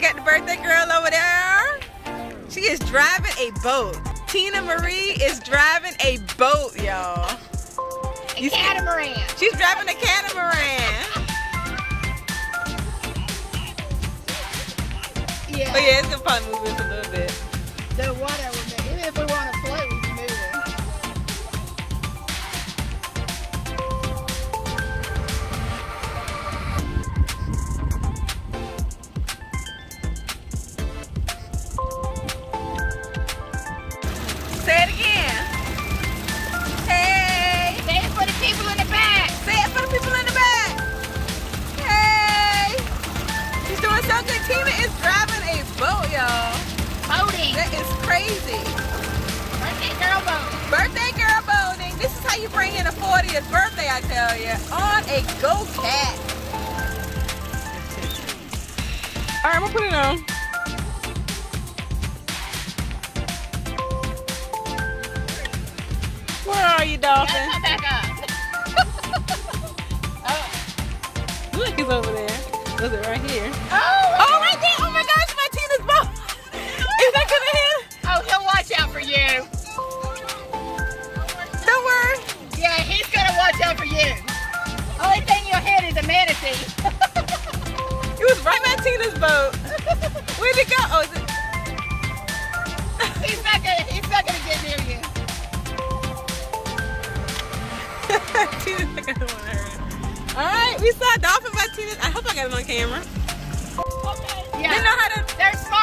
got the birthday girl over there. She is driving a boat. Tina Marie is driving a boat, y'all. A catamaran. She's driving a catamaran. Yeah. But yeah, it's gonna probably move a little bit. Crazy. Birthday girl boat. Birthday girl boating. This is how you bring in a 40th birthday, I tell you. On a go cat. All right, I'm gonna put it on. Where are you, dolphin? come back up. oh. Look, he's over there. Was it right here? Oh, for you. Only thing you'll hit is a manatee. It was right by Tina's boat. Where'd it go? Oh, is it? he's not gonna. He's not gonna get near you. Tina's not gonna want to hurt. All right, we saw a dolphin by Tina. I hope I got it on camera. Yeah. They know how to. They're smart.